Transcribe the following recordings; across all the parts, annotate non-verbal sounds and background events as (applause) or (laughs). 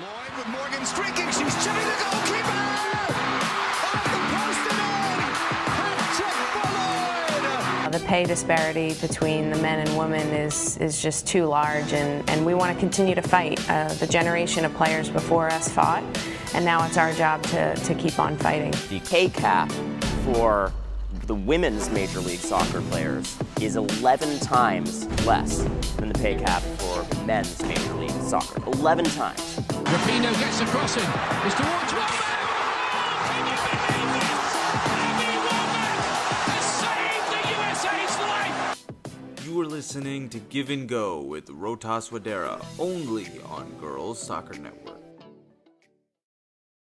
Lloyd with Morgan streaking. She's chipping the goalkeeper. Off the post and in. Hat trick for Lloyd. The pay disparity between the men and women is, is just too large, and, and we want to continue to fight. Uh, the generation of players before us fought, and now it's our job to, to keep on fighting. The pay cap for the women's Major League Soccer players is 11 times less than the pay cap for men's Major League Soccer. 11 times. Rapinoe gets the crossing. It's towards Wambach. Can you believe this? Abby Wambach has saved the USA's life. You are listening to Give and Go with Rohtas Wadera, only on Girls Soccer Network.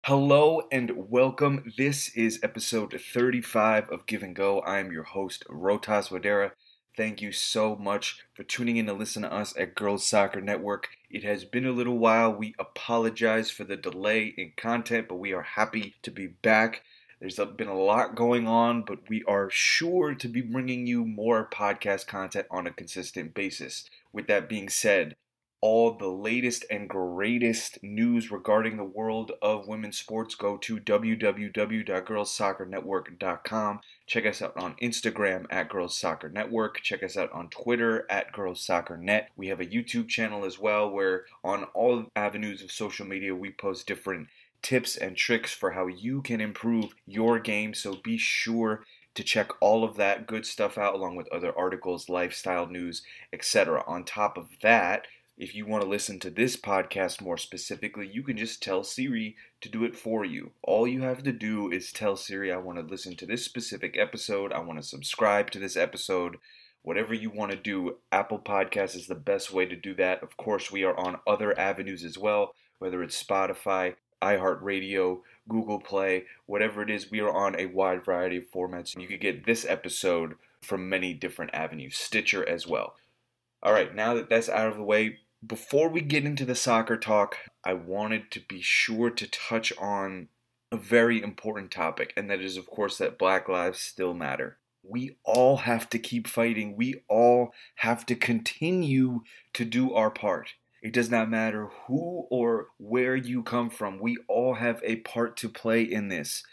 Hello and welcome. This is episode 35 of Give and Go. I am your host, Rohtas Wadera. Thank you so much for tuning in to listen to us at Girls Soccer Network. It has been a little while. We apologize for the delay in content, but we are happy to be back. There's been a lot going on, but we are sure to be bringing you more podcast content on a consistent basis. With that being said, all the latest and greatest news regarding the world of women's sports, go to www.girlssoccernetwork.com. Check us out on Instagram at Girls Soccer Network. Check us out on Twitter at Girls Soccer Net. We have a YouTube channel as well where on all avenues of social media we post different tips and tricks for how you can improve your game. So be sure to check all of that good stuff out along with other articles, lifestyle news, etc. On top of that, if you want to listen to this podcast more specifically, you can just tell Siri to do it for you. All you have to do is tell Siri, I want to listen to this specific episode, I want to subscribe to this episode. Whatever you want to do, Apple Podcasts is the best way to do that. Of course, we are on other avenues as well, whether it's Spotify, iHeartRadio, Google Play, whatever it is, we are on a wide variety of formats. You could get this episode from many different avenues, Stitcher as well. All right, now that that's out of the way, before we get into the soccer talk, I wanted to be sure to touch on a very important topic, and that is, of course, that Black Lives still matter. We all have to keep fighting. We all have to continue to do our part. It does not matter who or where you come from, we all have a part to play in this.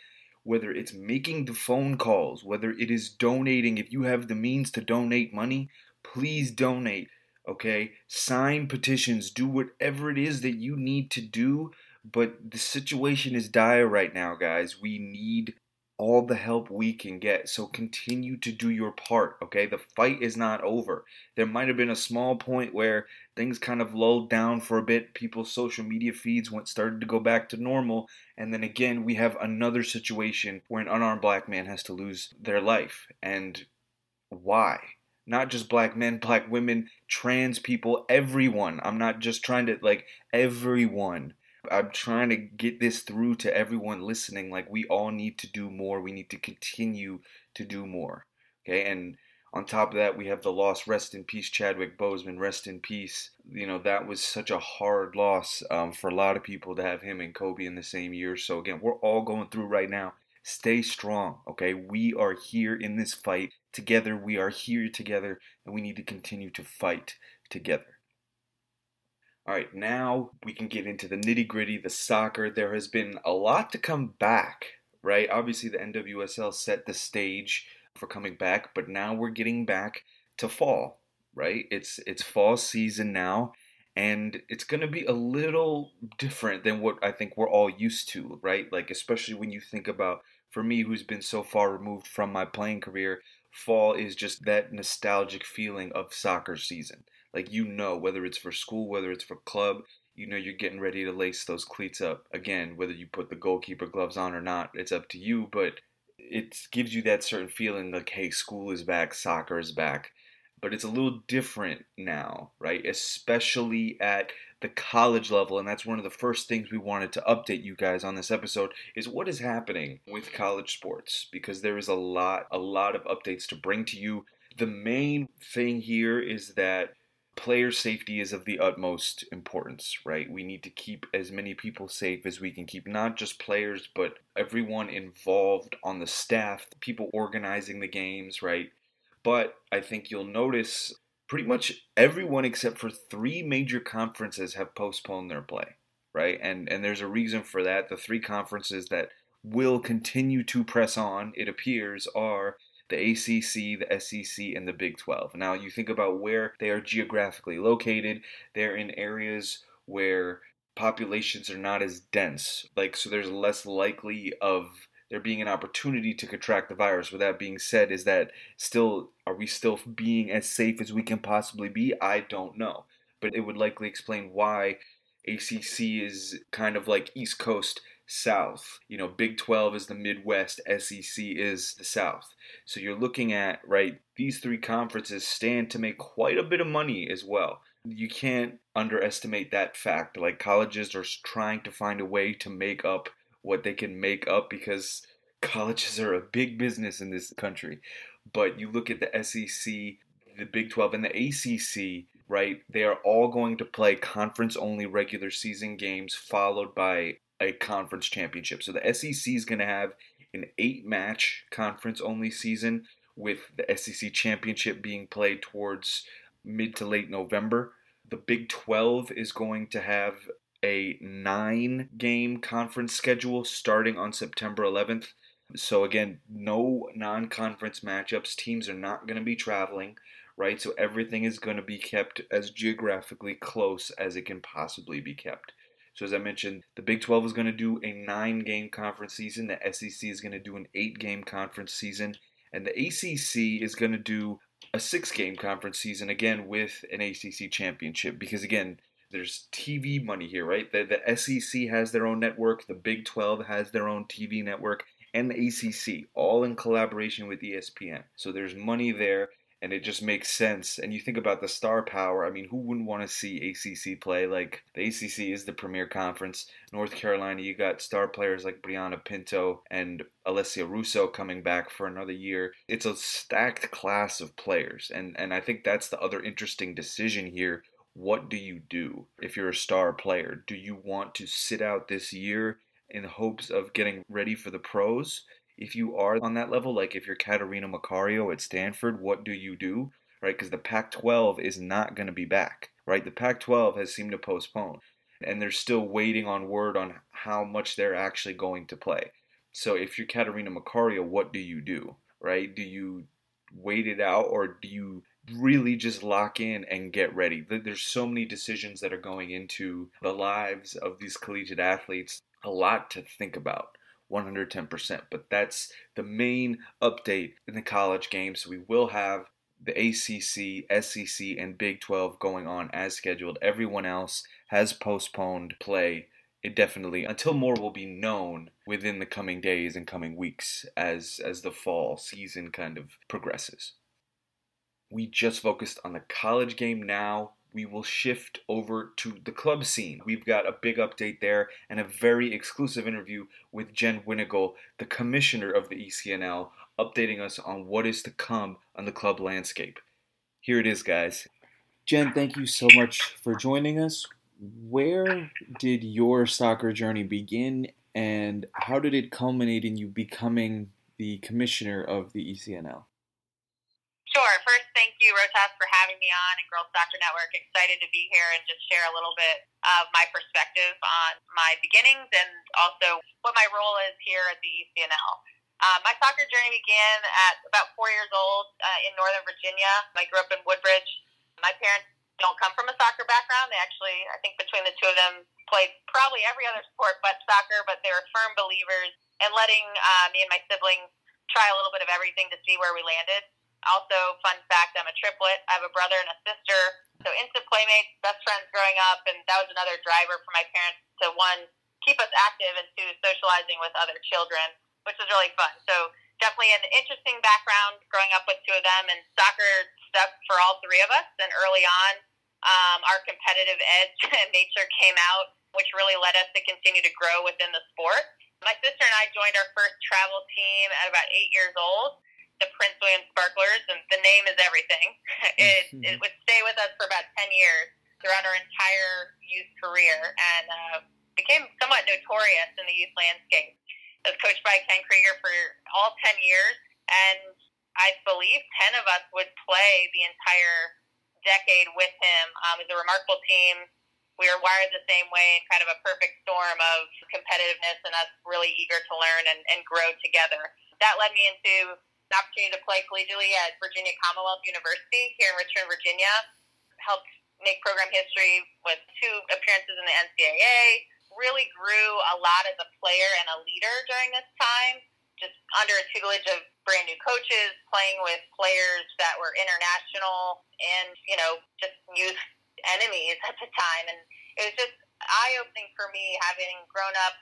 Whether it's making the phone calls, whether it is donating, if you have the means to donate money, please donate okay? Sign petitions, do whatever it is that you need to do, but the situation is dire right now, guys. We need all the help we can get. So continue to do your part, okay? The fight is not over. There might have been a small point where things kind of lulled down for a bit. People's social media feeds went started to go back to normal, and then again we have another situation where an unarmed black man has to lose their life. And why? Not just black men, black women, trans people, everyone. I'm not just trying to, like, everyone. I'm trying to get this through to everyone listening. Like, we all need to do more. We need to continue to do more. Okay, and on top of that, we have the loss. Rest in peace, Chadwick Boseman. Rest in peace. You know, that was such a hard loss um, for a lot of people to have him and Kobe in the same year. So, again, we're all going through right now. Stay strong, okay? We are here in this fight together. We are here together, and we need to continue to fight together. All right, now we can get into the nitty gritty, the soccer. There has been a lot to come back, right? Obviously, the NWSL set the stage for coming back, but now we're getting back to fall, right? It's it's fall season now, and it's going to be a little different than what I think we're all used to, right? Like especially when you think about for me who's been so far removed from my playing career, fall is just that nostalgic feeling of soccer season. Like you know, whether it's for school, whether it's for club, you know you're getting ready to lace those cleats up. Again, whether you put the goalkeeper gloves on or not, it's up to you, but it gives you that certain feeling like, hey, school is back, soccer is back. But it's a little different now, right? Especially at the college level and that's one of the first things we wanted to update you guys on this episode is what is happening with college sports because there is a lot a lot of updates to bring to you. The main thing here is that player safety is of the utmost importance right? We need to keep as many people safe as we can keep not just players but everyone involved on the staff people organizing the games right but I think you'll notice pretty much everyone except for three major conferences have postponed their play. right? And and there's a reason for that. The three conferences that will continue to press on, it appears, are the ACC, the SEC, and the Big 12. Now, you think about where they are geographically located, they're in areas where populations are not as dense. Like, so there's less likely of there being an opportunity to contract the virus. With that being said, is that still, are we still being as safe as we can possibly be? I don't know. But it would likely explain why ACC is kind of like East Coast South. You know, Big 12 is the Midwest, SEC is the South. So you're looking at, right, these three conferences stand to make quite a bit of money as well. You can't underestimate that fact. Like, colleges are trying to find a way to make up what they can make up because colleges are a big business in this country. But you look at the SEC, the Big 12, and the ACC, right? They are all going to play conference only regular season games followed by a conference championship. So the SEC is going to have an eight match conference only season with the SEC championship being played towards mid to late November. The Big 12 is going to have a nine game conference schedule starting on September 11th. So, again, no non conference matchups. Teams are not going to be traveling, right? So, everything is going to be kept as geographically close as it can possibly be kept. So, as I mentioned, the Big 12 is going to do a nine game conference season, the SEC is going to do an eight game conference season, and the ACC is going to do a six game conference season again with an ACC championship because, again, there's TV money here, right? The, the SEC has their own network, the Big 12 has their own TV network, and the ACC, all in collaboration with ESPN. So there's money there and it just makes sense. And you think about the star power. I mean, who wouldn't want to see ACC play? Like the ACC is the premier conference. North Carolina, you got star players like Brianna Pinto and Alessia Russo coming back for another year. It's a stacked class of players, and and I think that's the other interesting decision here. What do you do if you're a star player? Do you want to sit out this year in hopes of getting ready for the pros? if you are on that level, like if you're Catarina Macario at Stanford, what do you do? Right? Because the Pac 12 is not going to be back, right? The Pac 12 has seemed to postpone, and they're still waiting on word on how much they're actually going to play. So if you're Catarina Macario, what do you do, right? Do you wait it out or do you really just lock in and get ready? There's so many decisions that are going into the lives of these collegiate athletes, a lot to think about. 110%. But that's the main update in the college game. So we will have the ACC, SEC, and Big 12 going on as scheduled. Everyone else has postponed play indefinitely until more will be known within the coming days and coming weeks as as the fall season kind of progresses. We just focused on the college game now we will shift over to the club scene. We've got a big update there and a very exclusive interview with Jen Winnagle, the commissioner of the ECNL, updating us on what is to come on the club landscape. Here it is, guys. Jen, thank you so much for joining us. Where did your soccer journey begin and how did it culminate in you becoming the commissioner of the ECNL? Sure. First, thank you, Rohtas, for having me on and Girls Soccer Network. Excited to be here and just share a little bit of my perspective on my beginnings and also what my role is here at the ECNL. Uh, my soccer journey began at about four years old uh, in Northern Virginia. I grew up in Woodbridge. My parents don't come from a soccer background. They actually, I think between the two of them, played probably every other sport but soccer, but they were firm believers in letting uh, me and my siblings try a little bit of everything to see where we landed. Also, fun fact, I'm a triplet. I have a brother and a sister. So instant playmates, best friends growing up, and that was another driver for my parents to one keep us active and two socializing with other children, which was really fun. So definitely an interesting background growing up with two of them, and soccer stuff for all three of us. And early on, um, our competitive edge and (laughs) nature came out, which really led us to continue to grow within the sport. My sister and I joined our first travel team at about eight years old the Prince William Sparklers, and the name is everything. (laughs) it, it would stay with us for about 10 years throughout our entire youth career and uh, became somewhat notorious in the youth landscape. I was coached by Ken Krieger for all 10 years, and I believe 10 of us would play the entire decade with him. Um, it was a remarkable team. we were wired the same way and kind of a perfect storm of competitiveness and us really eager to learn and, and grow together. That led me into an opportunity to play collegiately at Virginia Commonwealth University here in Richmond, Virginia. Helped make program history with two appearances in the NCAA. Really grew a lot as a player and a leader during this time, just under a tutelage of brand new coaches, playing with players that were international and, you know, just youth enemies at the time. And it was just eye opening for me having grown up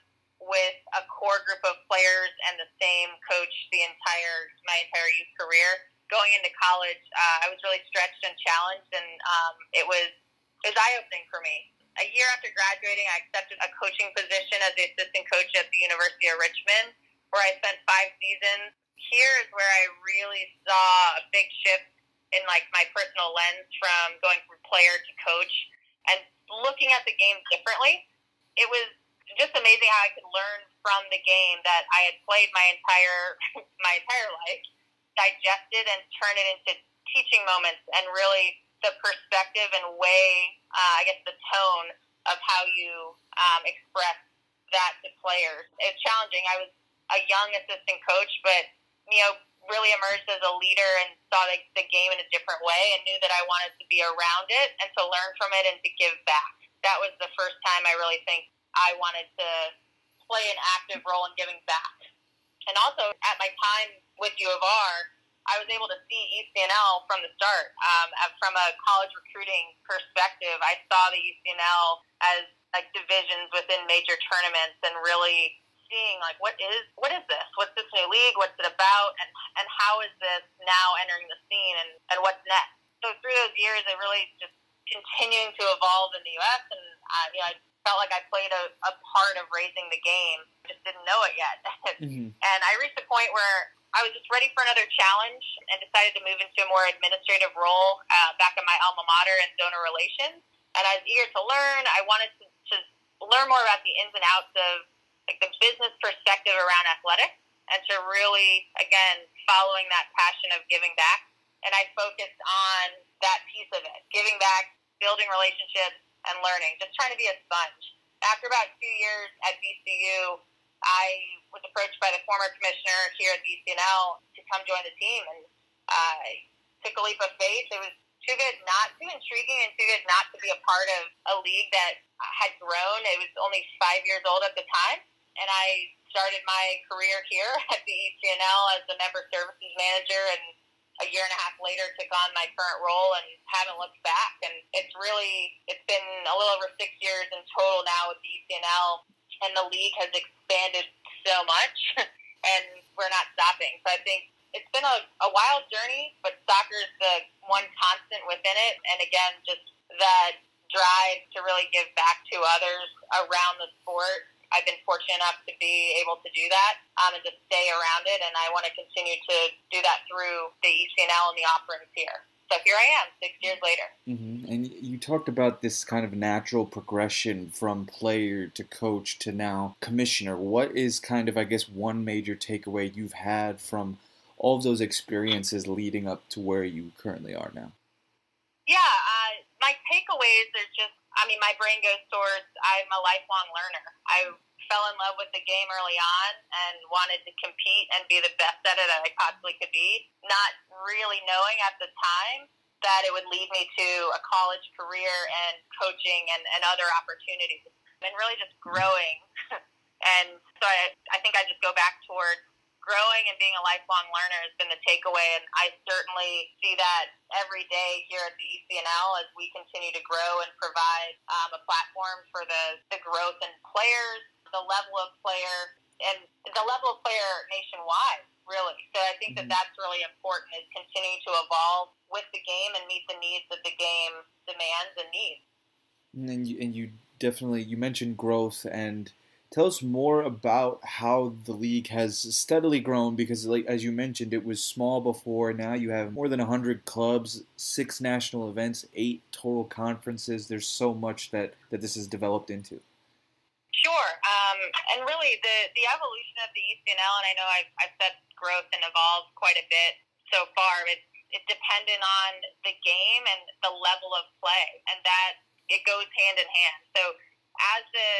with a core group of players and the same coach the entire my entire youth career. Going into college, uh, I was really stretched and challenged, and um, it was it was eye opening for me. A year after graduating, I accepted a coaching position as the assistant coach at the University of Richmond, where I spent five seasons. Here is where I really saw a big shift in like my personal lens from going from player to coach and looking at the game differently. It was just amazing how I could learn from the game that I had played my entire (laughs) my entire life, digest it and turn it into teaching moments and really the perspective and way, uh, I guess the tone of how you um, express that to players. It's challenging. I was a young assistant coach, but you know, really emerged as a leader and saw the, the game in a different way and knew that I wanted to be around it and to learn from it and to give back. That was the first time I really think I wanted to play an active role in giving back. And also at my time with U of R, I was able to see ECNL from the start. Um, from a college recruiting perspective, I saw the ECNL as like divisions within major tournaments and really seeing like what is what is this? What's this new league? What's it about? And and how is this now entering the scene? And and what's next? So through those years, it really just continuing to evolve in the U.S. And uh, you know, I felt like I played a, a part of raising the game. Just didn't know it yet. (laughs) mm-hmm. And I reached a point where I was just ready for another challenge and decided to move into a more administrative role uh, back in my alma mater in donor relations. And I was eager to learn. I wanted to, to learn more about the ins and outs of like the business perspective around athletics and to really, again, following that passion of giving back. And I focused on that piece of it, giving back, building relationships, and learning, just trying to be a sponge. After about two years at VCU, I was approached by the former commissioner here at ECNL to come join the team, and I took a leap of faith. It was too good, not too intriguing, and too good not to be a part of a league that had grown. It was only five years old at the time, and I started my career here (laughs) at the ECNL as the member services manager and a year and a half later took on my current role and haven't looked back. And it's really it's been a little over six years in total now with the ECNL and the league has expanded so much (laughs) and we're not stopping. So I think it's been a, a wild journey but soccer is the one constant within it. And again just that drive to really give back to others around the sport I've been fortunate enough to be able to do that um, and to stay around it, and I want to continue to do that through the ECNL and the offerings here. So here I am, six years later. Mm-hmm. And you talked about this kind of natural progression from player to coach to now commissioner. What is kind of, I guess, one major takeaway you've had from all of those experiences leading up to where you currently are now? Yeah, uh, my takeaways are just I mean, my brain goes towards I'm a lifelong learner. I fell in love with the game early on and wanted to compete and be the best at it that I possibly could be, not really knowing at the time that it would lead me to a college career and coaching and, and other opportunities and really just growing. (laughs) and so I, I think I just go back towards growing and being a lifelong learner has been the takeaway, and I certainly see that every day here at the ECNL as we continue to grow and provide um, a platform for the, the growth in players, the level of player, and the level of player nationwide, really. So I think that mm-hmm. that's really important is continuing to evolve with the game and meet the needs that the game demands and needs. And you, and you definitely you mentioned growth and Tell us more about how the league has steadily grown because, like as you mentioned, it was small before. Now you have more than 100 clubs, six national events, eight total conferences. There's so much that, that this has developed into. Sure. Um, and really, the, the evolution of the ECNL, and I know I've, I've said growth and evolved quite a bit so far, it's, it's dependent on the game and the level of play. And that it goes hand in hand. So as the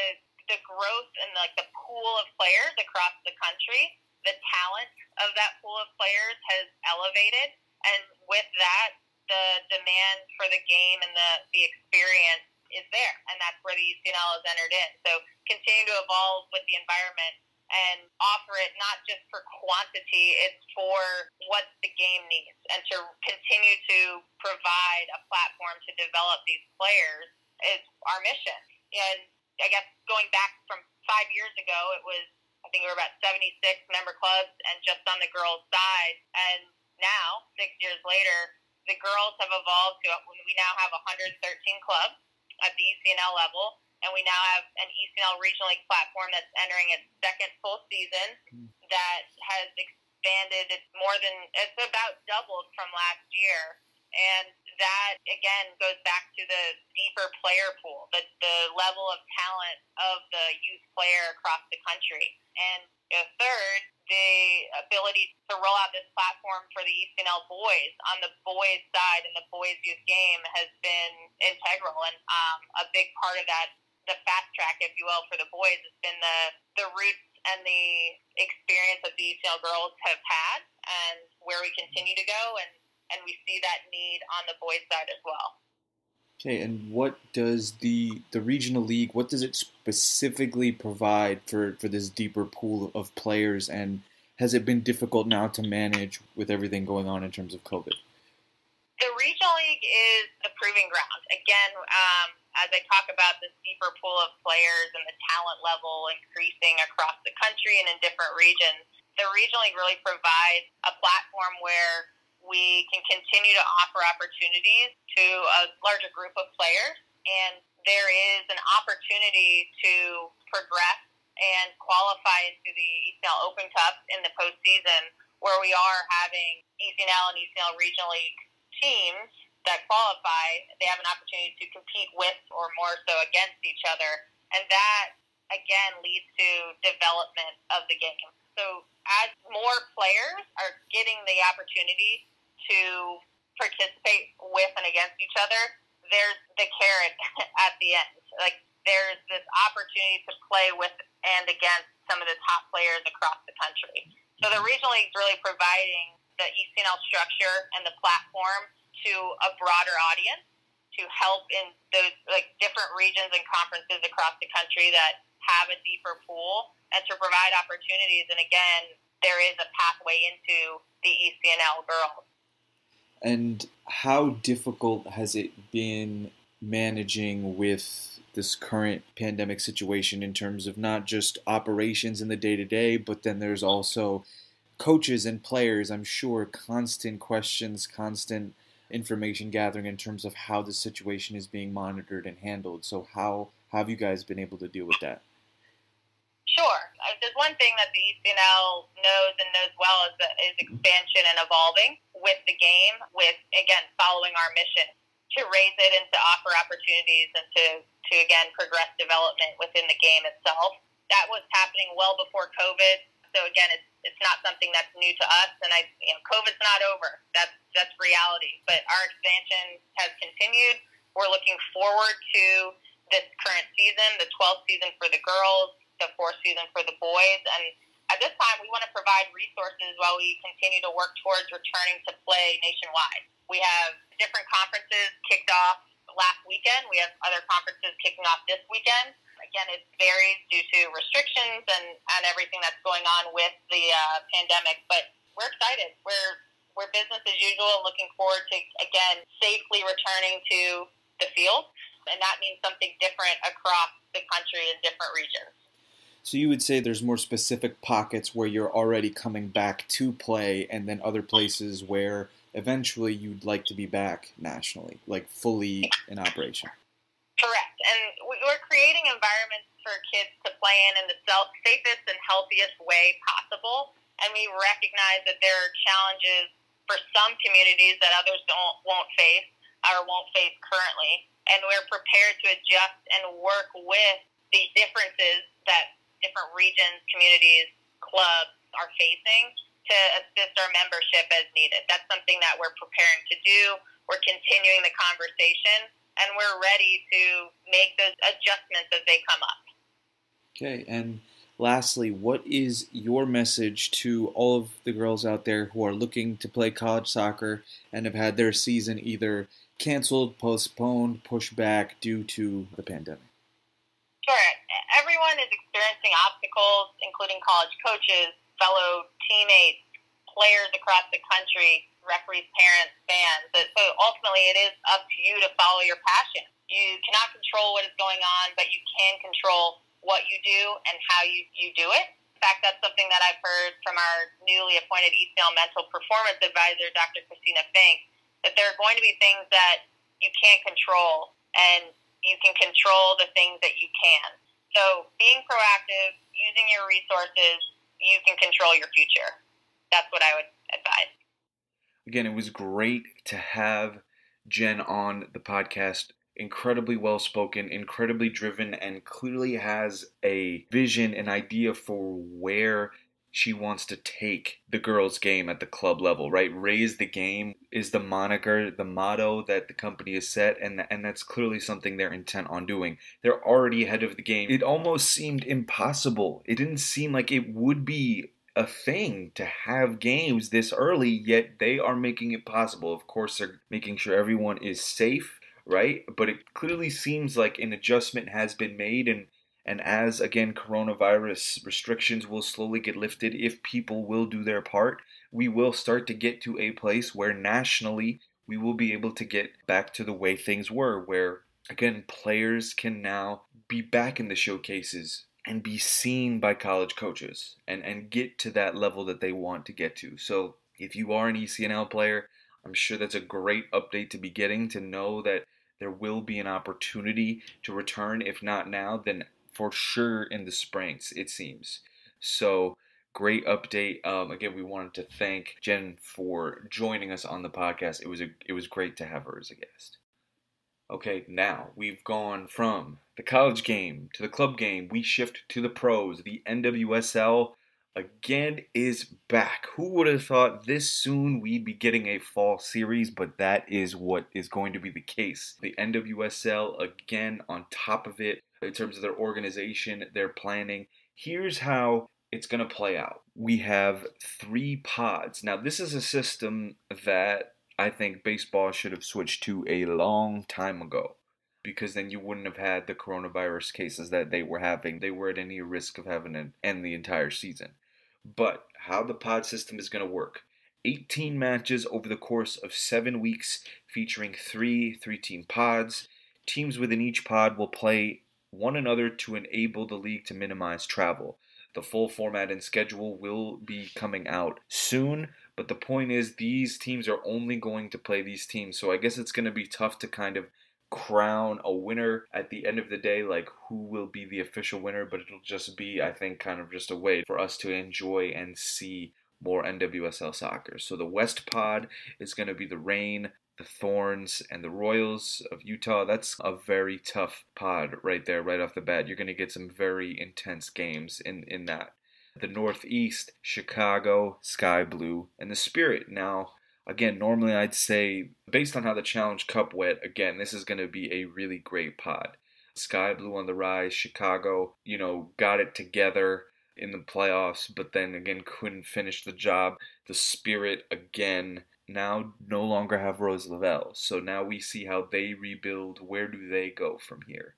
the growth and like the pool of players across the country, the talent of that pool of players has elevated, and with that, the demand for the game and the the experience is there, and that's where the ECNL has entered in. So continue to evolve with the environment and offer it not just for quantity, it's for what the game needs, and to continue to provide a platform to develop these players is our mission. And I guess going back from five years ago, it was I think we were about 76 member clubs, and just on the girls' side, and now six years later, the girls have evolved to we now have 113 clubs at the ECNL level, and we now have an ECNL Regional League platform that's entering its second full season hmm. that has expanded. It's more than it's about doubled from last year, and that again goes back to the deeper player pool, the the level of talent of the youth player across the country, and the third, the ability to roll out this platform for the ECNL boys on the boys side and the boys youth game has been integral. And um, a big part of that the fast track, if you will, for the boys has been the the roots and the experience that the ECNL girls have had, and where we continue to go, and and we see that need on the boys side as well. Okay, and what does the the regional league? What does it specifically provide for for this deeper pool of players? And has it been difficult now to manage with everything going on in terms of COVID? The regional league is the proving ground. Again, um, as I talk about this deeper pool of players and the talent level increasing across the country and in different regions, the regional league really provides a platform where we can continue to offer opportunities to a larger group of players, and there is an opportunity to progress and qualify into the ECNL Open Cup in the postseason, where we are having ECNL and ECNL Regional League teams that qualify. They have an opportunity to compete with or more so against each other, and that again leads to development of the game. So as more players are getting the opportunity to participate with and against each other, there's the carrot (laughs) at the end. Like there's this opportunity to play with and against some of the top players across the country. So the regional league is really providing the ECNL structure and the platform to a broader audience to help in those like different regions and conferences across the country that have a deeper pool and to provide opportunities. And again, there is a pathway into the ECNL girls. And how difficult has it been managing with this current pandemic situation in terms of not just operations in the day to day, but then there's also coaches and players, I'm sure, constant questions, constant information gathering in terms of how the situation is being monitored and handled. So, how, have you guys been able to deal with that? Sure. Uh, there's one thing that the ECNL knows and knows well is, is expansion and evolving with the game, with, again, following our mission to raise it and to offer opportunities and to, to again, progress development within the game itself. That was happening well before COVID. So, again, it's, it's not something that's new to us. And I, you know, COVID's not over. That's, that's reality. But our expansion has continued. We're looking forward to this current season, the 12th season for the girls the fourth season for the boys. And at this time, we want to provide resources while we continue to work towards returning to play nationwide. We have different conferences kicked off last weekend. We have other conferences kicking off this weekend. Again, it varies due to restrictions and, and everything that's going on with the uh, pandemic, but we're excited. We're we're business as usual, looking forward to again safely returning to the field, and that means something different across the country in different regions. So you would say there's more specific pockets where you're already coming back to play, and then other places where eventually you'd like to be back nationally, like fully in operation. Correct, and we're creating environments for kids to play in in the safest and healthiest way possible. And we recognize that there are challenges for some communities that others don't won't face or won't face currently, and we're prepared to adjust and work with the differences that different regions, communities, clubs are facing to assist our membership as needed. That's something that we're preparing to do. We're continuing the conversation and we're ready to make those adjustments as they come up. Okay, and lastly, what is your message to all of the girls out there who are looking to play college soccer and have had their season either canceled, postponed, pushed back due to the pandemic? Sure. Everyone is experiencing obstacles, including college coaches, fellow teammates, players across the country, referees, parents, fans. So ultimately, it is up to you to follow your passion. You cannot control what is going on, but you can control what you do and how you, you do it. In fact, that's something that I've heard from our newly appointed ECL mental performance advisor, Dr. Christina Fink, that there are going to be things that you can't control and you can control the things that you can. So being proactive, using your resources, you can control your future. That's what I would advise. Again, it was great to have Jen on the podcast incredibly well spoken, incredibly driven, and clearly has a vision, an idea for where she wants to take the girls' game at the club level, right? Raise the game is the moniker, the motto that the company has set, and and that's clearly something they're intent on doing. They're already ahead of the game. It almost seemed impossible. It didn't seem like it would be a thing to have games this early, yet they are making it possible. Of course, they're making sure everyone is safe right? But it clearly seems like an adjustment has been made and and as again coronavirus restrictions will slowly get lifted if people will do their part, we will start to get to a place where nationally we will be able to get back to the way things were where again players can now be back in the showcases and be seen by college coaches and and get to that level that they want to get to. So if you are an ECNL player, I'm sure that's a great update to be getting to know that there will be an opportunity to return. If not now, then for sure in the springs, it seems. So, great update. Um, again, we wanted to thank Jen for joining us on the podcast. It was a, it was great to have her as a guest. Okay, now we've gone from the college game to the club game. We shift to the pros, the NWSL again is back. Who would have thought this soon we'd be getting a fall series, but that is what is going to be the case. The NWSL again on top of it in terms of their organization, their planning. Here's how it's going to play out. We have three pods. Now, this is a system that I think baseball should have switched to a long time ago because then you wouldn't have had the coronavirus cases that they were having. They were at any risk of having to end the entire season. But how the pod system is going to work 18 matches over the course of seven weeks, featuring three three team pods. Teams within each pod will play one another to enable the league to minimize travel. The full format and schedule will be coming out soon, but the point is, these teams are only going to play these teams, so I guess it's going to be tough to kind of crown a winner at the end of the day, like who will be the official winner, but it'll just be, I think, kind of just a way for us to enjoy and see more NWSL soccer. So the West Pod is going to be the Reign, the Thorns, and the Royals of Utah. That's a very tough pod right there, right off the bat. You're going to get some very intense games in, in that. The Northeast, Chicago, Sky Blue, and the Spirit. Now, Again, normally I'd say, based on how the Challenge Cup went, again, this is going to be a really great pod. Sky Blue on the rise, Chicago, you know, got it together in the playoffs, but then again couldn't finish the job. The Spirit, again, now no longer have Rose Lavelle. So now we see how they rebuild. Where do they go from here?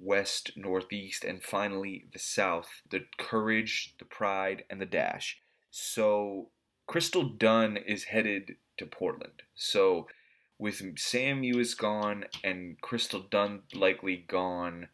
West, Northeast, and finally the South. The courage, the pride, and the dash. So Crystal Dunn is headed to Portland. So with Sam Mewis gone and Crystal Dunn likely gone,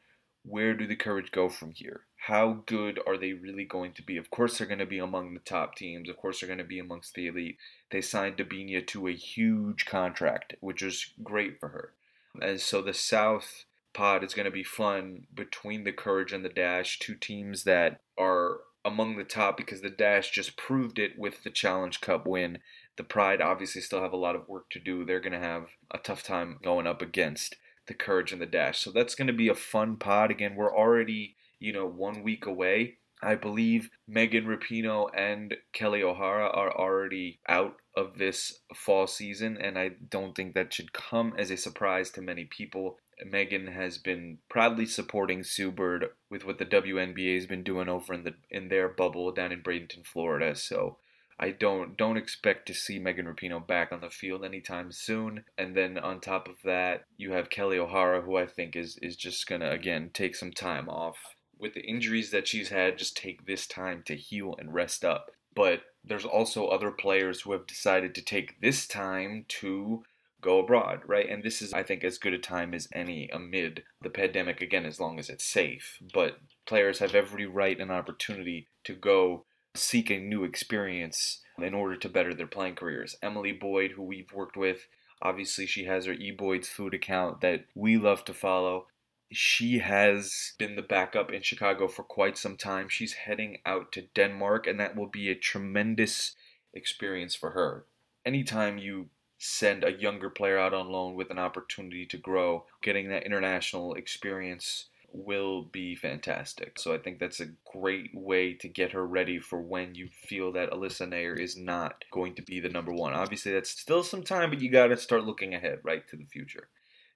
where do the Courage go from here? How good are they really going to be? Of course, they're going to be among the top teams. Of course, they're going to be amongst the elite. They signed Debinha to a huge contract, which is great for her. And so the South pod is going to be fun between the Courage and the Dash, two teams that are among the top because the Dash just proved it with the Challenge Cup win. The Pride obviously still have a lot of work to do. They're going to have a tough time going up against the Courage and the Dash. So that's going to be a fun pod. Again, we're already, you know, one week away. I believe Megan Rapinoe and Kelly O'Hara are already out of this fall season, and I don't think that should come as a surprise to many people. Megan has been proudly supporting Sue Bird with what the WNBA has been doing over in the in their bubble down in Bradenton, Florida. So I don't don't expect to see Megan Rapinoe back on the field anytime soon. And then on top of that, you have Kelly O'Hara, who I think is is just gonna again take some time off with the injuries that she's had. Just take this time to heal and rest up. But there's also other players who have decided to take this time to go abroad, right? And this is, I think, as good a time as any amid the pandemic, again, as long as it's safe. But players have every right and opportunity to go seek a new experience in order to better their playing careers. Emily Boyd, who we've worked with, obviously she has her eBoyd's food account that we love to follow. She has been the backup in Chicago for quite some time. She's heading out to Denmark, and that will be a tremendous experience for her. Anytime you send a younger player out on loan with an opportunity to grow, getting that international experience will be fantastic. So I think that's a great way to get her ready for when you feel that Alyssa Naeher is not going to be the number one. Obviously, that's still some time, but you got to start looking ahead, right, to the future.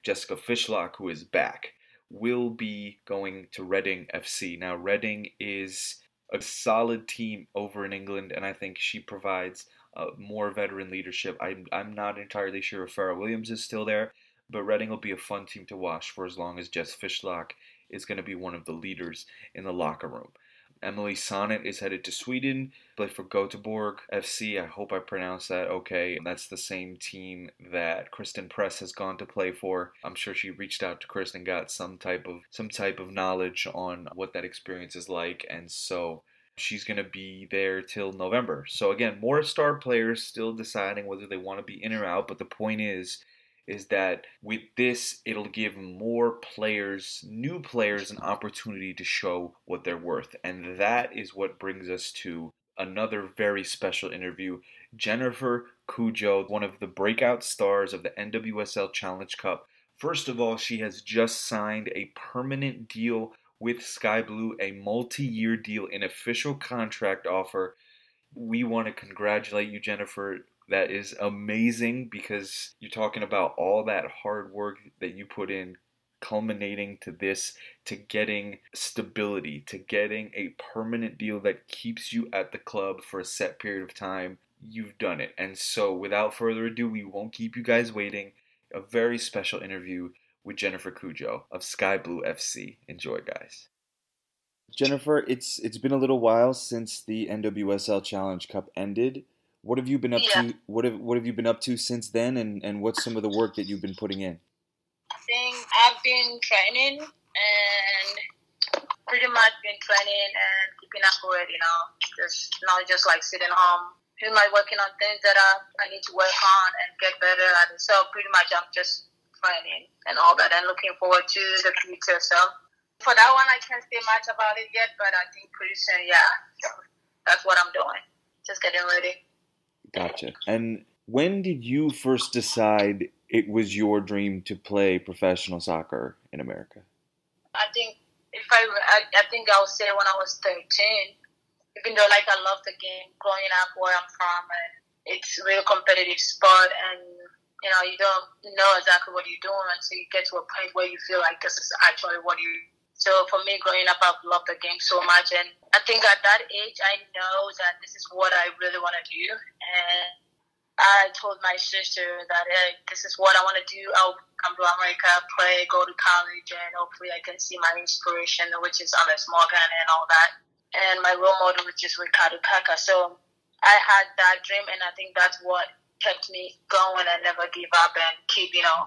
Jessica Fishlock, who is back, will be going to Reading FC. Now, Reading is a solid team over in England, and I think she provides uh, more veteran leadership. I'm, I'm not entirely sure if Fara Williams is still there, but Reading will be a fun team to watch for as long as Jess Fishlock is going to be one of the leaders in the locker room. Emily Sonnett is headed to Sweden, play for Göteborg FC. I hope I pronounced that okay. That's the same team that Christen Press has gone to play for. I'm sure she reached out to and got some type of some type of knowledge on what that experience is like, and so she's going to be there till November. So again, more star players still deciding whether they want to be in or out, but the point is is that with this, it'll give more players, new players, an opportunity to show what they're worth. And that is what brings us to another very special interview. Jennifer Cudjoe, one of the breakout stars of the NWSL Challenge Cup. First of all, she has just signed a permanent deal with Sky Blue, a multi year deal, an official contract offer. We want to congratulate you, Jennifer that is amazing because you're talking about all that hard work that you put in culminating to this to getting stability to getting a permanent deal that keeps you at the club for a set period of time. You've done it. And so without further ado we won't keep you guys waiting. A very special interview with Jennifer Cudjoe of Sky Blue FC enjoy guys. Jennifer it's it's been a little while since the NWSL Challenge Cup ended what have you been up Yeah. to? What have What have you been up to since then? And and what's some of the work that you've been putting in? I think I've been training and pretty much been training and keeping up with, you know, just not just like sitting home. Pretty much working on things that I, I need to work on and get better at. So pretty much I'm just training and all that and looking forward to the future. So for that one, I can't say much about it yet, but I think pretty soon, yeah. That's what I'm doing. Just getting ready. Gotcha. And when did you first decide it was your dream to play professional soccer in America? I think if I, I, I think I would say when I was 13, even though like I love the game growing up where I'm from and it's a real competitive sport and you know, you don't know exactly what you're doing until you get to a point where you feel like this is actually what you so for me growing up I've loved the game so much and I think at that age I know that this is what I really want to do and I told my sister that hey, this is what I want to do. I'll come to America, play, go to college, and hopefully I can see my inspiration, which is Alex Morgan and all that. And my role model, which is Ricardo Kaka. So I had that dream, and I think that's what kept me going and never give up and keep, you know,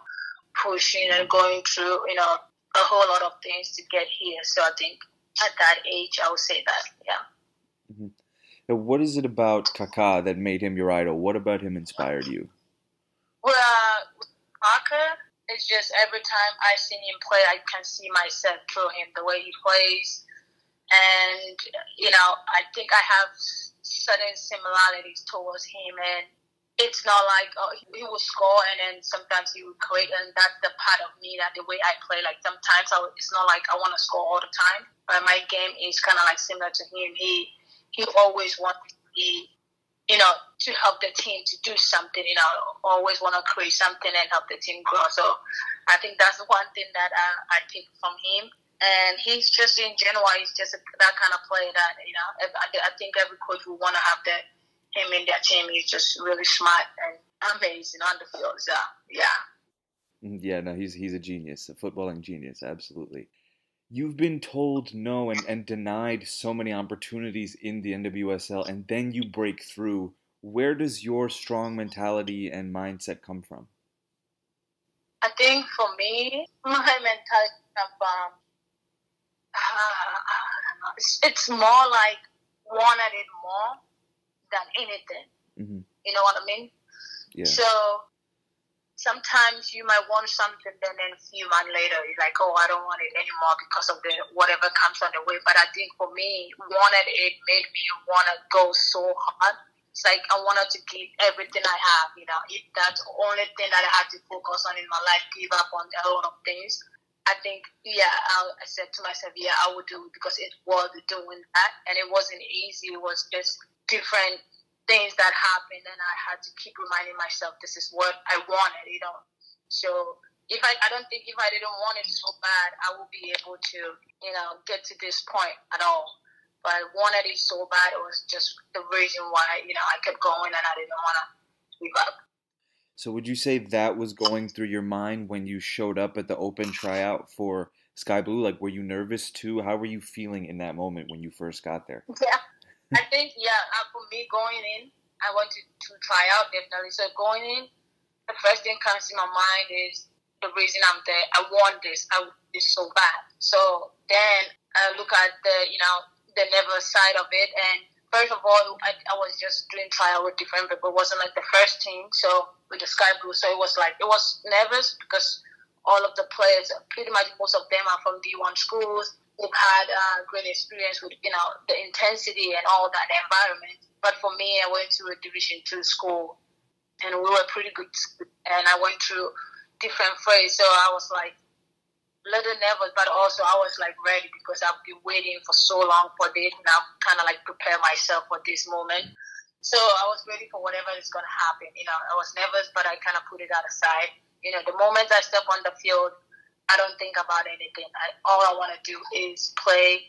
pushing and going through, you know, a whole lot of things to get here. So I think at that age, I would say that, yeah. Now, what is it about Kaká that made him your idol? What about him inspired you? Well, uh, Parker, it's just every time I see him play, I can see myself through him, the way he plays. And, you know, I think I have certain similarities towards him. And it's not like oh, he will score and then sometimes he will create. And that's the part of me that the way I play, like sometimes I, it's not like I want to score all the time. But my game is kind of like similar to him. He, he always wants to be you know, to help the team to do something. You know, always want to create something and help the team grow. So I think that's one thing that uh, I, I take from him. And he's just in general, he's just a, that kind of player that you know. I, I think every coach would want to have that him in that team. He's just really smart and amazing on the field. So yeah. Yeah, no, he's he's a genius, a footballing genius, absolutely. You've been told no and, and denied so many opportunities in the NWSL, and then you break through. Where does your strong mentality and mindset come from? I think for me, (laughs) my mentality comes from uh, (laughs) it's more like wanted it more than anything. Mm-hmm. You know what I mean? Yeah. So sometimes you might want something, then then a few months later you're like, oh, I don't want it anymore because of the whatever comes on the way. But I think for me, wanted it made me want to go so hard. It's like I wanted to give everything I have. You know, if that's the only thing that I had to focus on in my life, give up on a lot of things. I think, yeah, I, I said to myself, yeah, I would do it because it was doing that, and it wasn't easy. It was just different things that happened and I had to keep reminding myself this is what I wanted, you know. So if I, I don't think if I didn't want it so bad, I would be able to, you know, get to this point at all. But I wanted it so bad, it was just the reason why, you know, I kept going and I didn't want to give up. So would you say that was going through your mind when you showed up at the open tryout for Sky Blue? Like, were you nervous too? How were you feeling in that moment when you first got there? Yeah. I think yeah, uh, for me going in, I want to, to try out definitely. So going in, the first thing comes to my mind is the reason I'm there. I want this. I want this so bad. So then I look at the you know the never side of it, and first of all, I, I was just doing trial with different people. It wasn't like the first team. So with the Sky Blue, so it was like it was nervous because all of the players, pretty much most of them are from D1 schools who've had a great experience with you know the intensity and all that environment. But for me, I went to a Division two school, and we were pretty good. And I went through different phase, so I was like a little nervous, but also I was like ready because I've been waiting for so long for this, and I've kind of like prepare myself for this moment. So I was ready for whatever is going to happen. You know, I was nervous, but I kind of put it out aside. You know, the moment I step on the field, I don't think about anything. I, all I want to do is play,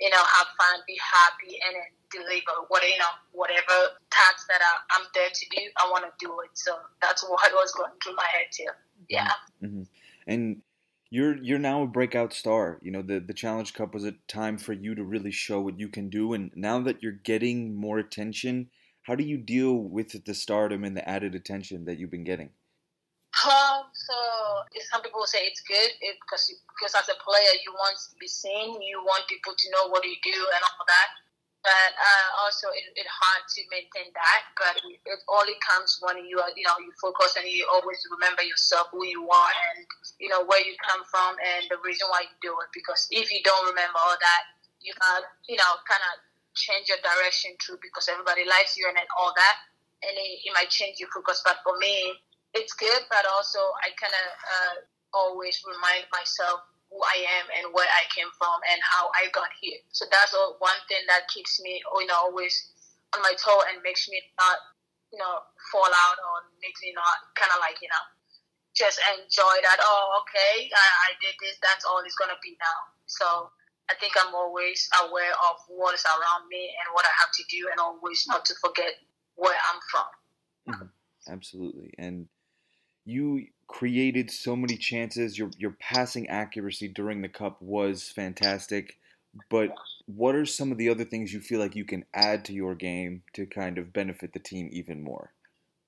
you know, have fun, be happy, and then deliver what you know, whatever task that I, I'm there to do. I want to do it. So that's what was going through my head too. Yeah. Mm-hmm. And you're you're now a breakout star. You know, the the Challenge Cup was a time for you to really show what you can do. And now that you're getting more attention, how do you deal with the stardom and the added attention that you've been getting? Um, so some people say it's good because because as a player you want to be seen, you want people to know what you do and all that. But uh, also it, it's hard to maintain that. But it, it only comes when you are, you know you focus and you always remember yourself, who you are, and you know where you come from and the reason why you do it. Because if you don't remember all that, you have you know kind of change your direction too because everybody likes you and all that, and it, it might change your focus. But for me, it's good, but also I kind of uh, always remind myself who I am and where I came from and how I got here. So that's all, one thing that keeps me, you know, always on my toe and makes me not, you know, fall out or makes me not kind of like, you know, just enjoy that. Oh, okay, I, I did this. That's all it's gonna be now. So I think I'm always aware of what is around me and what I have to do, and always not to forget where I'm from. Mm-hmm. Absolutely, and you created so many chances. Your your passing accuracy during the cup was fantastic. But what are some of the other things you feel like you can add to your game to kind of benefit the team even more?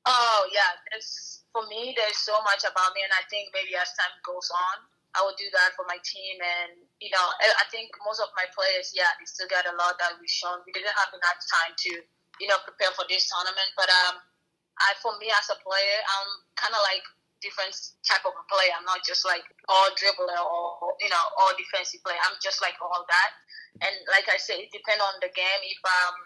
Oh yeah, there's, for me, there's so much about me, and I think maybe as time goes on, I will do that for my team. And you know, I think most of my players, yeah, they still got a lot that we've shown. We didn't have enough time to, you know, prepare for this tournament, but um, I, for me as a player, I'm kind of like different type of a player. I'm not just like all dribbler or you know all defensive player. I'm just like all that. And like I said, it depends on the game. If um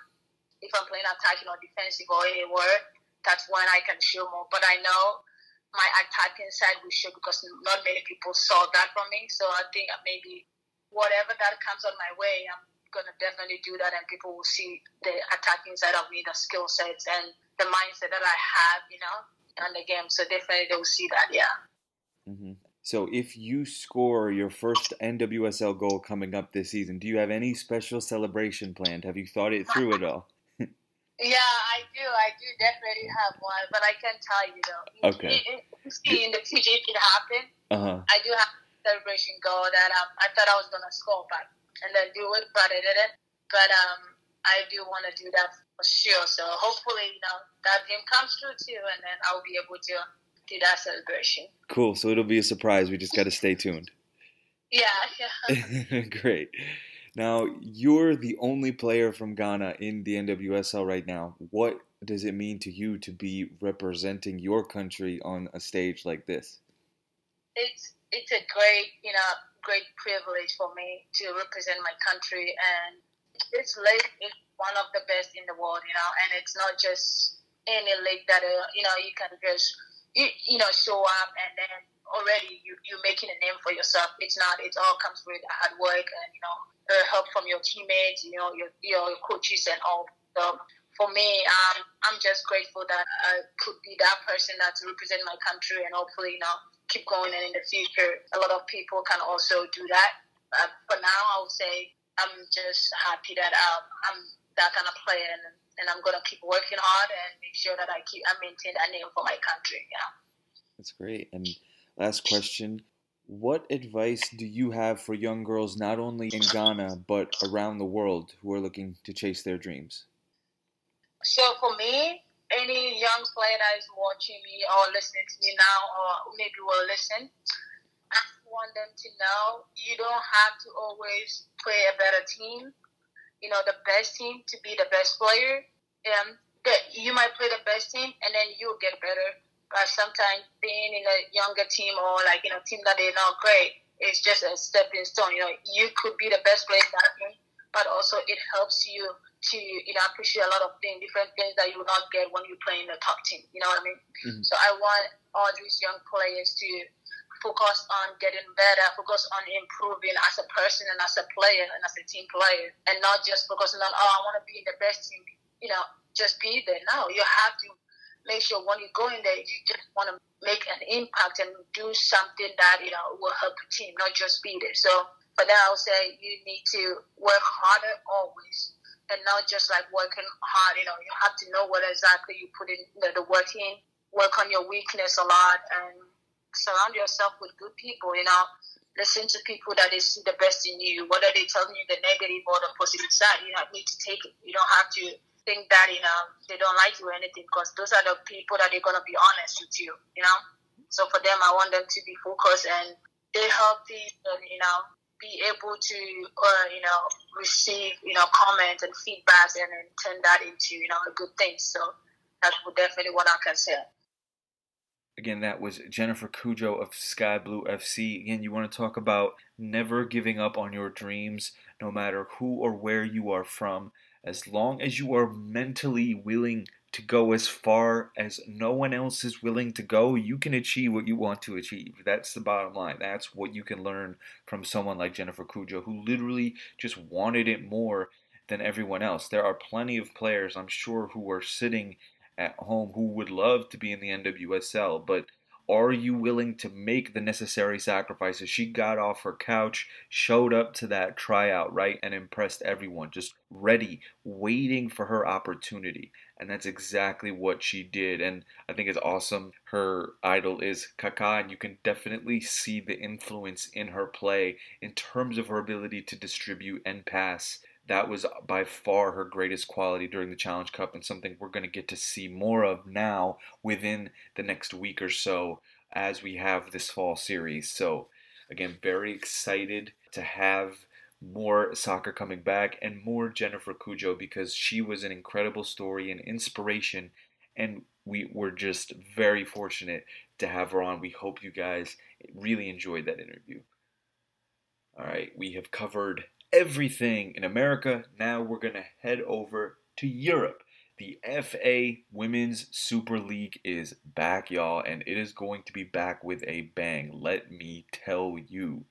if I'm playing attacking or defensive or anywhere, that's when I can show more. But I know my attacking side will show because not many people saw that from me. So I think maybe whatever that comes on my way, I'm gonna definitely do that, and people will see the attacking side of me, the skill sets, and the mindset that I have, you know, on the game. So definitely they will see that. Yeah. Mm-hmm. So if you score your first NWSL goal coming up this season, do you have any special celebration planned? Have you thought it (laughs) through at all? Yeah, I do. I do definitely have one, but I can't tell you though. Okay. See, in the future, if it happen, Uh huh. I do have a celebration goal that um, I thought I was gonna score back and then do it, but I didn't. But um, I do want to do that for sure. So hopefully, you know, that dream comes true too, and then I'll be able to do that celebration. Cool. So it'll be a surprise. We just got to stay tuned. (laughs) Yeah, yeah. (laughs) Great. Now, you're the only player from Ghana in the NWSL right now. What does it mean to you to be representing your country on a stage like this? it's it's a great you know great privilege for me to represent my country and this league is one of the best in the world you know and it's not just any league that uh, you know you can just you, you know show up and then already you, you're making a name for yourself. It's not it all comes with hard work and you know uh, help from your teammates you know your, your coaches and all. So for me, um, I'm just grateful that I could be that person that's representing my country and hopefully, you know, keep going. And in the future, a lot of people can also do that. Uh, but now I would say I'm just happy that um, I'm that kind of player and, and I'm going to keep working hard and make sure that I keep, I maintain that name for my country. Yeah. That's great. And last question What advice do you have for young girls, not only in Ghana, but around the world who are looking to chase their dreams? So for me, any young player that is watching me or listening to me now, or maybe will listen, I want them to know you don't have to always play a better team. You know, the best team to be the best player. Um, that you might play the best team and then you'll get better. But sometimes being in a younger team or like in a team that they're not great is just a stepping stone. You know, you could be the best player that game, but also it helps you to you know appreciate a lot of things, different things that you will not get when you play in the top team. You know what I mean? Mhm. So I want all these young players to focus on getting better, focus on improving as a person and as a player and as a team player, and not just focusing on oh I want to be in the best team. You know, just be there. No, you have to make sure when you go in there, you just want to make an impact and do something that you know will help the team, not just be there. So, but then I would say you need to work harder always and not just like working hard. You know, you have to know what exactly you put in the, the work in. Work on your weakness a lot and surround yourself with good people. You know, listen to people that they see the best in you. Whether they telling you the negative or the positive side, you don't need to take it. You don't have to think that you know they don't like you or anything because those are the people that they're gonna be honest with you. You know, so for them, I want them to be focused and they healthy and you know be able to, uh, you know, receive, you know, comments and feedbacks and then turn that into, you know, a good thing. So that's definitely what I can say. Again, that was Jennifer Cudjoe of Sky Blue FC. Again, you want to talk about never giving up on your dreams, no matter who or where you are from. As long as you are mentally willing to go as far as no one else is willing to go, you can achieve what you want to achieve. That's the bottom line. That's what you can learn from someone like Jennifer Cudjoe, who literally just wanted it more than everyone else. There are plenty of players, I'm sure, who are sitting at home who would love to be in the NWSL, but are you willing to make the necessary sacrifices? She got off her couch, showed up to that tryout, right, and impressed everyone, just ready, waiting for her opportunity. And that's exactly what she did. And I think it's awesome. Her idol is Kaka, and you can definitely see the influence in her play in terms of her ability to distribute and pass that was by far her greatest quality during the Challenge Cup and something we're going to get to see more of now within the next week or so as we have this fall series. So, again, very excited to have more soccer coming back and more Jennifer Cudjoe because she was an incredible story and inspiration and we were just very fortunate to have her on. We hope you guys really enjoyed that interview. All right, we have covered everything in America. Now we're going to head over to Europe. The FA Women's Super League is back, y'all, and it is going to be back with a bang. Let me tell you.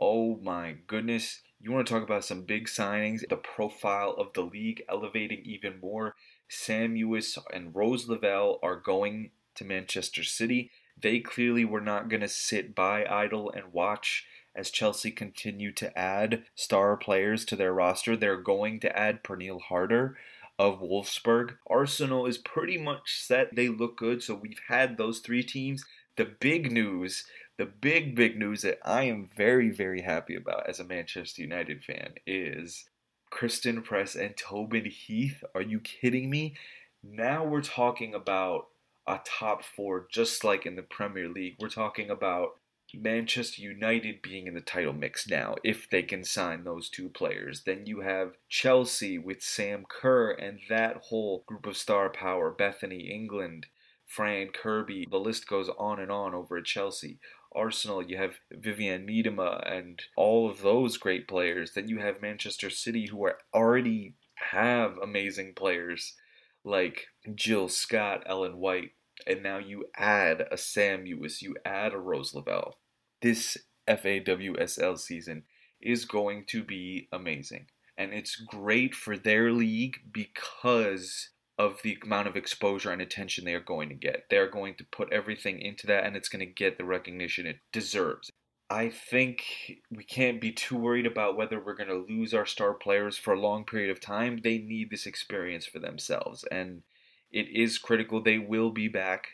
Oh my goodness, You want to talk about some big signings, the profile of the league elevating even more. Sam and Rose Lavelle are going to Manchester City. They clearly were not going to sit by idle and watch as Chelsea continue to add star players to their roster. They're going to add Pernille Harder of Wolfsburg. Arsenal is pretty much set. They look good. So we've had those three teams. The big news, the big, big news that I am very, very happy about as a Manchester United fan is Christen Press and Tobin Heath. Are you kidding me? Now we're talking about a top four, just like in the Premier League. We're talking about Manchester United being in the title mix now, if they can sign those two players. Then you have Chelsea with Sam Kerr and that whole group of star power, Bethany England, Fran Kirby. The list goes on and on over at Chelsea. Arsenal, you have Vivianne Miedema and all of those great players. Then you have Manchester City, who are already have amazing players like Jill Scott, Ellen White, and now you add a Sam Mewis, you add a Rose Lavelle this FAWSL season is going to be amazing. And it's great for their league because of the amount of exposure and attention they are going to get. They're going to put everything into that and it's going to get the recognition it deserves. I think we can't be too worried about whether we're going to lose our star players for a long period of time. They need this experience for themselves and it is critical. They will be back.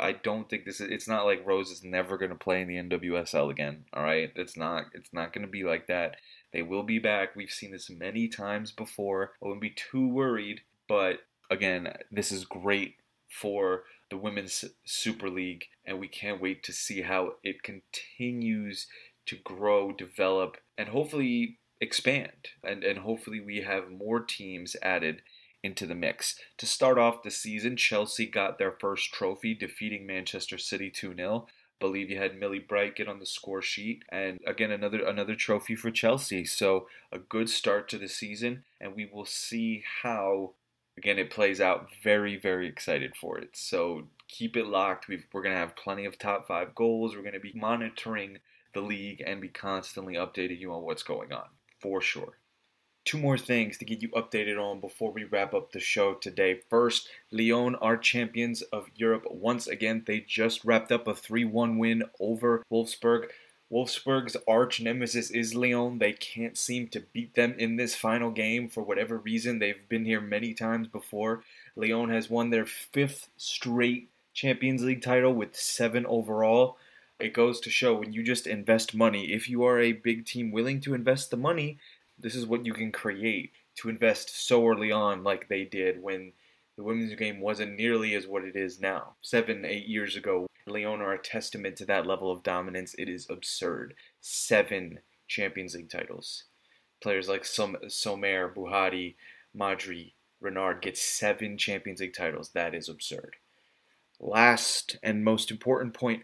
I don't think this is. It's not like Rose is never going to play in the NWSL again. All right, it's not. It's not going to be like that. They will be back. We've seen this many times before. I wouldn't be too worried. But again, this is great for the Women's Super League, and we can't wait to see how it continues to grow, develop, and hopefully expand. And and hopefully we have more teams added into the mix. To start off the season, Chelsea got their first trophy, defeating Manchester City 2 0. Believe you had Millie Bright get on the score sheet, and again another another trophy for Chelsea. So a good start to the season, and we will see how again it plays out. Very very excited for it. So keep it locked. we are going to have plenty of top five goals. We're going to be monitoring the league and be constantly updating you on what's going on for sure two more things to get you updated on before we wrap up the show today. First, Lyon are champions of Europe once again. They just wrapped up a 3 1 win over Wolfsburg. Wolfsburg's arch nemesis is Lyon. They can't seem to beat them in this final game for whatever reason. They've been here many times before. Lyon has won their fifth straight Champions League title with seven overall. It goes to show when you just invest money, if you are a big team willing to invest the money, this is what you can create to invest so early on like they did when the women's game wasn't nearly as what it is now. Seven, eight years ago, Lyon are a testament to that level of dominance. It is absurd. Seven Champions League titles. Players like Som- Sommer, Bouhaddi, Majri, Renard get seven Champions League titles. That is absurd. Last and most important point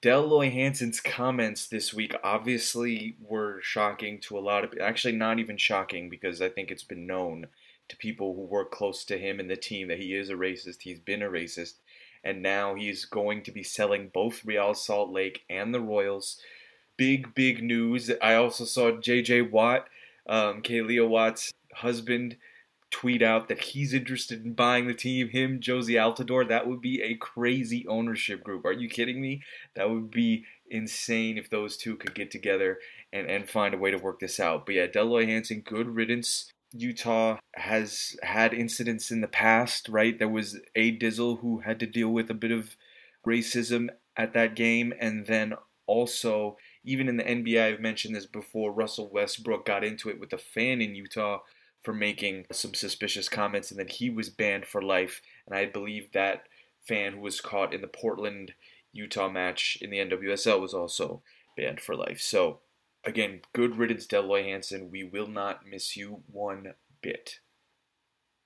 Dell Loy Hansen's comments this week obviously were shocking to a lot of actually not even shocking because I think it's been known to people who work close to him and the team that he is a racist. He's been a racist, and now he's going to be selling both Real Salt Lake and the Royals. Big, big news. I also saw JJ Watt, um, Kealia Watt's husband, tweet out that he's interested in buying the team, him, Jozy Altidore, that would be a crazy ownership group. Are you kidding me? That would be insane if those two could get together and, and find a way to work this out. But yeah, Dell Loy Hansen, good riddance. Utah has had incidents in the past, right? There was a Dizzle who had to deal with a bit of racism at that game, and then also, even in the NBA, I've mentioned this before, Russell Westbrook got into it with a fan in Utah for making some suspicious comments, and then he was banned for life. And I believe that fan who was caught in the Portland Utah match in the NWSL was also banned for life. So, again, good riddance, Dell Loy Hansen. We will not miss you one bit.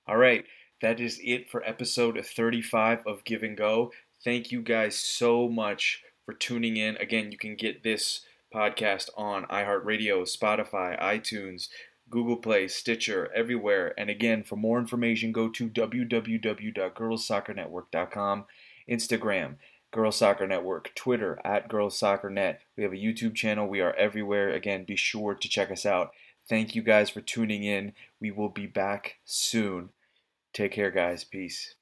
All right, that is it for episode 35 of Give and Go. Thank you guys so much for tuning in. Again, you can get this podcast on iHeartRadio, Spotify, iTunes, Google Play, Stitcher, everywhere. And again, for more information, go to www.girlssoccernetwork.com, Instagram, Girls Soccer Network, Twitter, at Girls Soccer Net. We have a YouTube channel. We are everywhere. Again, be sure to check us out. Thank you guys for tuning in. We will be back soon. Take care, guys. Peace.